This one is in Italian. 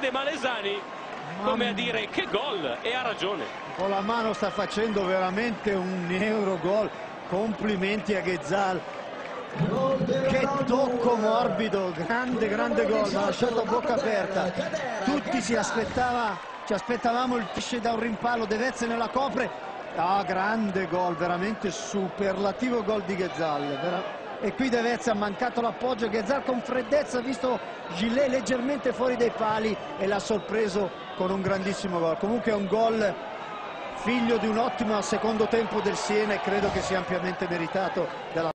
De Malesani come a dire che gol e ha ragione. Con la mano sta facendo veramente un euro gol. Complimenti a Ghezzal. Che tocco morbido, grande grande gol, ha lasciato bocca aperta. Tutti si aspettava, ci aspettavamo il pisce da un rimpallo, Devezze nella copre. Ah, grande gol, veramente superlativo gol di Ghezzal. vera- E qui Devezze ha mancato l'appoggio, Ghezzal con freddezza ha visto Gillet leggermente fuori dai pali e l'ha sorpreso con un grandissimo gol. Comunque è un gol figlio di un ottimo secondo tempo del Siena e credo che sia ampiamente meritato dalla